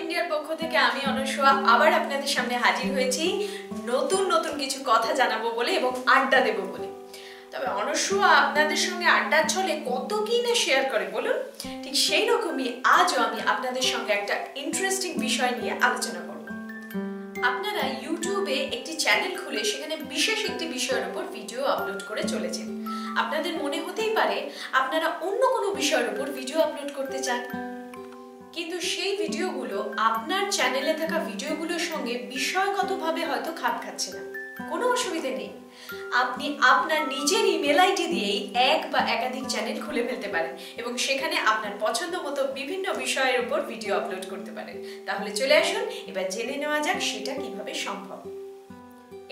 ইন্ডিয়ার পক্ষ থেকে আমি অনসোয়া আবার আপনাদের সামনে হাজির হয়েছি। নতুন নতুন কিছু কথা জানাব বলে এবং আড্ডা দেবো বলে। তবে অনসোয়া আপনাদের সঙ্গে আড্ডার ছলে কত কি না শেয়ার করে বলুন? ঠিক সেই রকমই আজও আমি আপনাদের সঙ্গে একটা ইন্টারেস্টিং বিষয় নিয়ে আলোচনা করব। আপনারা ইউটিউবে একটি চ্যানেল খুলে সেখানে বিশেষ একটি বিষয়ের উপর ভিডিও আপলোড করে চলেছেন। আপনাদের মনে হতেই পারে আপনারা অন্য কোনো বিষয়ের উপর ভিডিও আপলোড করতে চান। কিন্তু সেই ভিডিওগুলো আপনার চ্যানেলে থাকা ভিডিওগুলোর সঙ্গে বিষয়গতভাবে হয়তো খাপ খাচ্ছে না। কোনো অসুবিধে নেই। আপনি আপনার নিজের ইমেল আইডি দিয়েই এক বা একাধিক চ্যানেল খুলে ফেলতে পারেন এবং সেখানে আপনার পছন্দ মতো বিভিন্ন বিষয়ের উপর ভিডিও আপলোড করতে পারেন। তাহলে চলে আসুন, এবার জেনে নেওয়া যাক সেটা কীভাবে সম্ভব।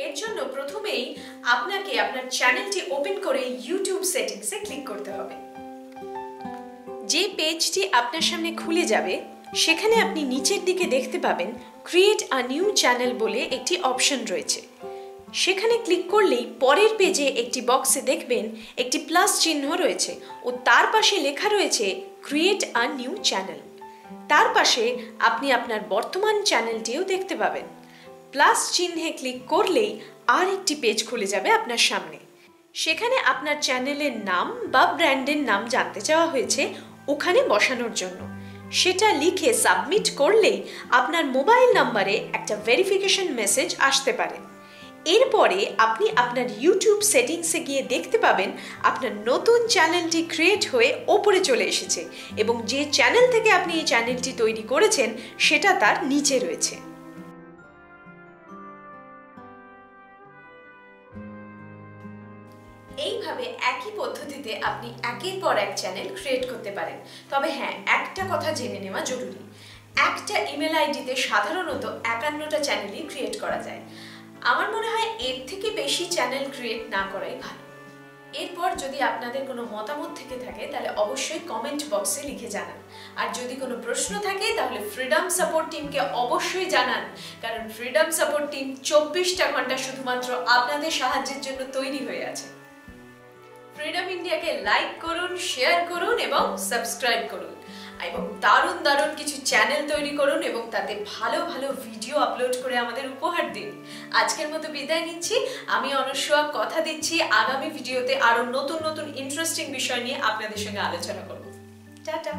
এর জন্য প্রথমেই আপনাকে আপনার চ্যানেলটি ওপেন করে ইউটিউব সেটিংসে ক্লিক করতে হবে। যে পেজটি আপনার সামনে খুলে যাবে, সেখানে আপনি নিচের দিকে দেখতে পাবেন ক্রিয়েট আ নিউ চ্যানেল বলে একটি অপশন রয়েছে। সেখানে ক্লিক করলেই পরের পেজে একটি বক্সে দেখবেন একটি প্লাস চিহ্ন রয়েছে ও তার পাশে লেখা রয়েছে ক্রিয়েট আ নিউ চ্যানেল তার পাশে আপনি আপনার বর্তমান চ্যানেলটিও দেখতে পাবেন। প্লাস চিহ্নে ক্লিক করলেই আর একটি পেজ খুলে যাবে আপনার সামনে। সেখানে আপনার চ্যানেলের নাম বা ব্র্যান্ডের নাম জানতে চাওয়া হয়েছে ওখানে বসানোর জন্য। সেটা লিখে সাবমিট করলে আপনার মোবাইল নাম্বারে একটা ভেরিফিকেশন মেসেজ আসতে পারে। এরপরে আপনি আপনার ইউটিউব সেটিংসে গিয়ে দেখতে পাবেন আপনার নতুন চ্যানেলটি ক্রিয়েট হয়ে ওপরে চলে এসেছে এবং যে চ্যানেল থেকে আপনি এই চ্যানেলটি তৈরি করেছেন, সেটা তার নিচে রয়েছে। এইভাবে একই পদ্ধতিতে আপনি একের পর এক চ্যানেল ক্রিয়েট করতে পারেন। তবে হ্যাঁ একটা কথা জেনে নেওয়া জরুরি। একটা ইমেল আইডিতে সাধারণত একান্নটা চ্যানেলই ক্রিয়েট করা যায়। আমার মনে হয় এর থেকে বেশি চ্যানেল ক্রিয়েট না করাই ভালো। এরপর যদি আপনাদের কোনো মতামত থেকে থাকে, তাহলে অবশ্যই কমেন্ট বক্সে লিখে জানান। আর যদি কোনো প্রশ্ন থাকে, তাহলে ফ্রিডম সাপোর্ট টিমকে অবশ্যই জানান। কারণ ফ্রিডম সাপোর্ট টিম চব্বিশটা ঘণ্টা শুধুমাত্র আপনাদের সাহায্যের জন্য তৈরি হয়ে আছে। ফ্রিডম ইন্ডিয়াকে লাইক করুন শেয়ার করুন এবং সাবস্ক্রাইব করুন। এবং দারুণ দারুণ কিছু চ্যানেল তৈরি করুন এবং তাতে ভালো ভালো ভিডিও আপলোড করে আমাদের উপহার দিন। আজকের মতো বিদায় নিচ্ছি। আমি অনস্বয়া কথা দিচ্ছি। আগামী ভিডিওতে আরও নতুন নতুন ইন্টারেস্টিং বিষয় নিয়ে আপনাদের সঙ্গে আলোচনা করব। টাটা!